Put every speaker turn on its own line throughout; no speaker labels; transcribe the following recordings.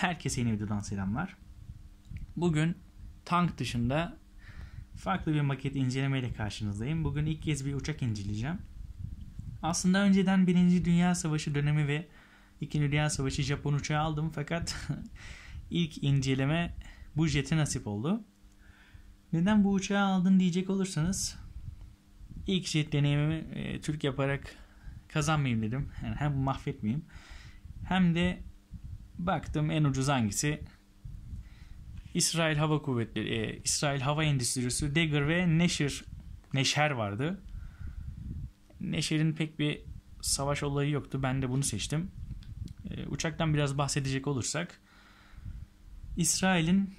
Herkese yeni videodan selamlar. Bugün tank dışında farklı bir maket incelemeyle karşınızdayım. Bugün ilk kez bir uçak inceleyeceğim. Aslında önceden 1. Dünya Savaşı dönemi ve 2. Dünya Savaşı Japon uçağı aldım fakat ilk inceleme bu jete nasip oldu. Neden bu uçağı aldın diyecek olursanız ilk jet deneyimimi e, Türk yaparak kazanmayayım dedim. Yani hem mahvetmeyeyim hem de baktım en ucuz hangisi İsrail Hava Kuvvetleri, e, İsrail Hava Endüstrisi, Dagger ve Neşir, Neşer vardı. Neşer'in pek bir savaş olayı yoktu. Ben de bunu seçtim. E, uçaktan biraz bahsedecek olursak İsrail'in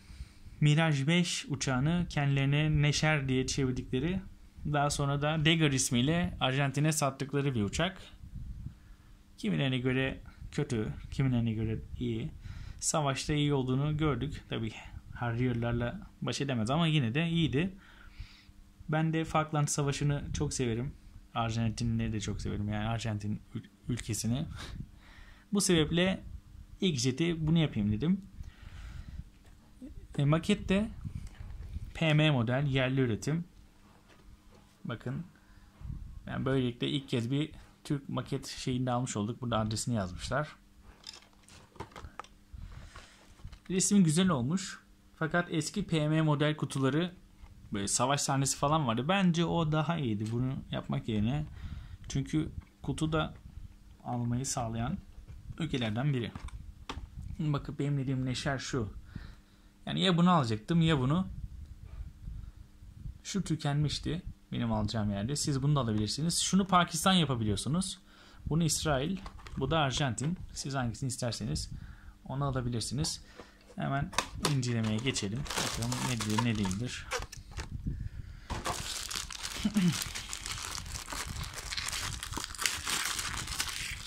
Miraj 5 uçağını kendilerine Neşer diye çevirdikleri daha sonra da Dagger ismiyle Arjantin'e sattıkları bir uçak. Kimilerine göre kötü, kimilerine göre iyi. Savaşta iyi olduğunu gördük. Tabi Harrier'larla baş edemez ama yine de iyiydi. Ben de Falkland Savaşı'nı çok severim. Arjantin'i de çok severim. Yani Arjantin ülkesini. Bu sebeple ilk jeti bunu yapayım dedim. E, makette PM model yerli üretim. Bakın yani böylelikle ilk kez bir Türk maket şeyini almış olduk. Burada adresini yazmışlar. Resmi güzel olmuş. Fakat eski PM model kutuları böyle savaş sahnesi falan vardı. Bence o daha iyiydi bunu yapmak yerine. Çünkü kutu da almayı sağlayan ülkelerden biri. Bakın benim dediğim neşer şu. Yani ya bunu alacaktım ya bunu. Şu tükenmişti benim alacağım yerde. Siz bunu da alabilirsiniz. Şunu Pakistan yapabiliyorsunuz. Bunu İsrail. Bu da Arjantin. Siz hangisini isterseniz onu alabilirsiniz. Hemen incelemeye geçelim. Bakalım nedir ne değildir.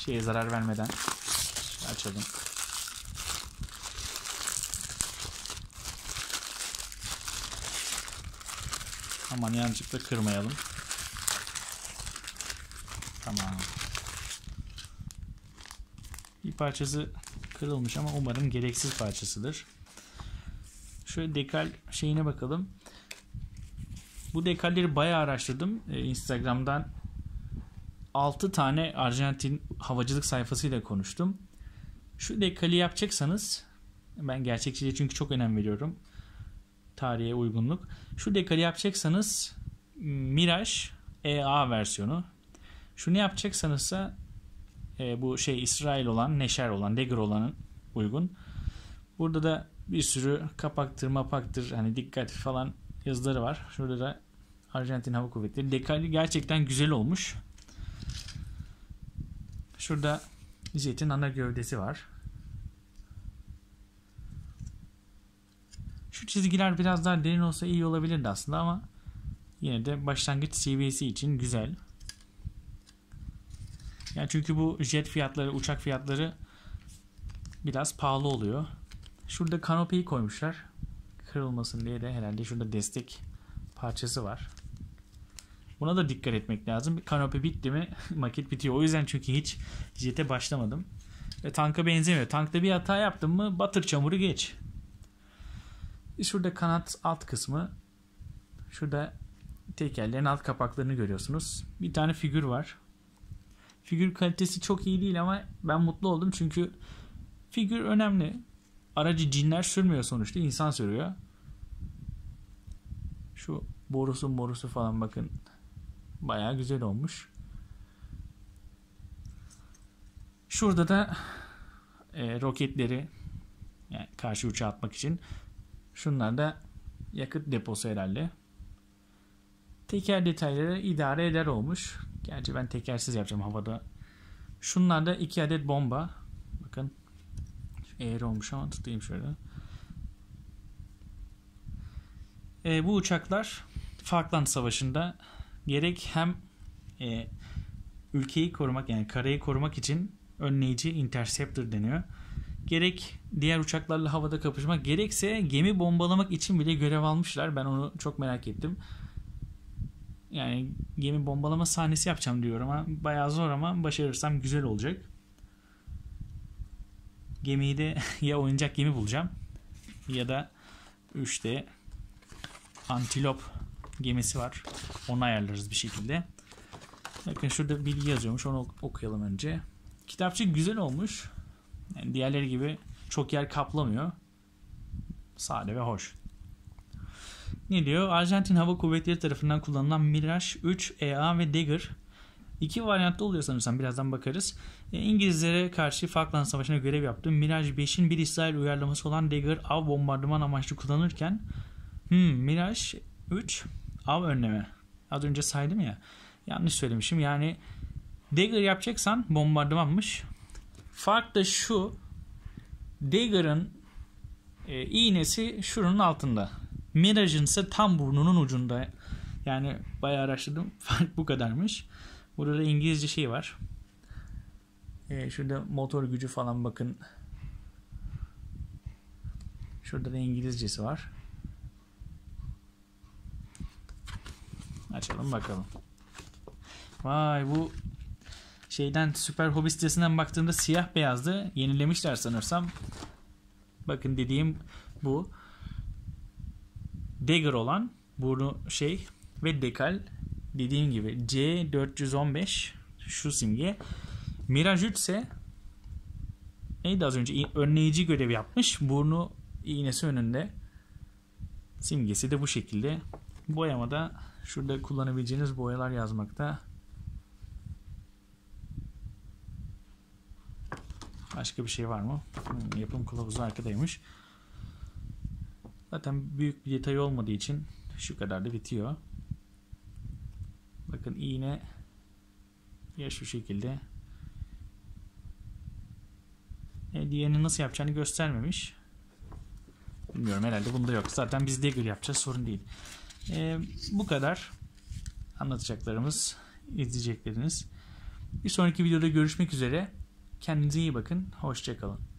Şeye zarar vermeden açalım. Aman yanlışlıkla kırmayalım. Tamam. Bir parçası kırılmış ama umarım gereksiz parçasıdır. Şöyle dekal şeyine bakalım. Bu dekalleri bayağı araştırdım. Ee, Instagram'dan 6 tane Arjantin havacılık sayfasıyla konuştum. Şu dekali yapacaksanız ben gerçekçiliğe çünkü çok önem veriyorum. Tarihe uygunluk. Şu dekali yapacaksanız Mirage EA versiyonu. Şunu yapacaksanız e, bu şey İsrail olan, Neşer olan, Dagger olanın uygun. Burada da bir sürü kapaktır, mapaktır, hani dikkat falan yazıları var. Şurada da Arjantin Hava Kuvvetleri. Dekali gerçekten güzel olmuş. Şurada jetin ana gövdesi var. Çizgiler biraz daha derin olsa iyi olabilirdi aslında ama yine de başlangıç seviyesi için güzel. Yani çünkü bu jet fiyatları, uçak fiyatları biraz pahalı oluyor. Şurada kanopiyi koymuşlar. Kırılmasın diye de herhalde şurada destek parçası var. Buna da dikkat etmek lazım. Kanopi bitti mi maket bitiyor. O yüzden çünkü hiç jete başlamadım. Ve tanka benzemiyor. Tankta bir hata yaptım mı batır çamuru geç. Şurada kanat alt kısmı. Şurada tekerlerin alt kapaklarını görüyorsunuz. Bir tane figür var. Figür kalitesi çok iyi değil ama ben mutlu oldum çünkü figür önemli. Aracı cinler sürmüyor sonuçta. insan sürüyor. Şu borusu borusu falan bakın. Baya güzel olmuş. Şurada da e, roketleri yani karşı uçağa atmak için şunlar da yakıt deposu herhalde. Teker detayları idare eder olmuş. Gerçi ben tekersiz yapacağım havada. Şunlar da iki adet bomba. Bakın. Eğer olmuş ama tutayım şöyle. E, bu uçaklar Falkland Savaşı'nda gerek hem e, ülkeyi korumak yani karayı korumak için önleyici interceptor deniyor. Gerek diğer uçaklarla havada kapışmak gerekse gemi bombalamak için bile görev almışlar. Ben onu çok merak ettim yani gemi bombalama sahnesi yapacağım diyorum ama bayağı zor ama başarırsam güzel olacak. Gemiyi de ya oyuncak gemi bulacağım ya da 3D antilop gemisi var. Onu ayarlarız bir şekilde. Bakın şurada bilgi yazıyormuş. Onu okuyalım önce. Kitapçık güzel olmuş. Yani diğerleri gibi çok yer kaplamıyor. Sade ve hoş. Ne diyor? Arjantin Hava Kuvvetleri tarafından kullanılan Mirage 3 EA ve Dagger İki varyantta oluyor sanırsam birazdan bakarız. E, İngilizlere karşı Falkland Savaşı'na görev yaptı. Mirage 5'in bir İsrail uyarlaması olan Dagger av bombardıman amaçlı kullanırken hmm, Mirage 3 av önleme. Az önce saydım ya. Yanlış söylemişim. Yani Dagger yapacaksan bombardımanmış. Fark da şu. Dagger'ın e, iğnesi şunun altında. Mirage'ın ise tam burnunun ucunda. Yani bayağı araştırdım. Fark bu kadarmış. Burada da İngilizce şey var. Ee, şurada motor gücü falan bakın. Şurada da İngilizcesi var. Açalım bakalım. Vay bu şeyden süper hobi sitesinden baktığımda siyah beyazdı. Yenilemişler sanırsam. Bakın dediğim bu. Dagger olan burnu şey ve dekal dediğim gibi C415 şu simge. Mirage 3 ise neydi az önce önleyici görev yapmış. Burnu iğnesi önünde. Simgesi de bu şekilde. Boyamada şurada kullanabileceğiniz boyalar yazmakta. Başka bir şey var mı? Hmm, yapım kılavuzu arkadaymış. Zaten büyük bir detay olmadığı için şu kadar da bitiyor. Bakın iğne ya şu şekilde. E, diğerini nasıl yapacağını göstermemiş. Bilmiyorum herhalde bunda yok. Zaten biz dagger yapacağız sorun değil. E, bu kadar anlatacaklarımız, izleyecekleriniz. Bir sonraki videoda görüşmek üzere. Kendinize iyi bakın. Hoşçakalın.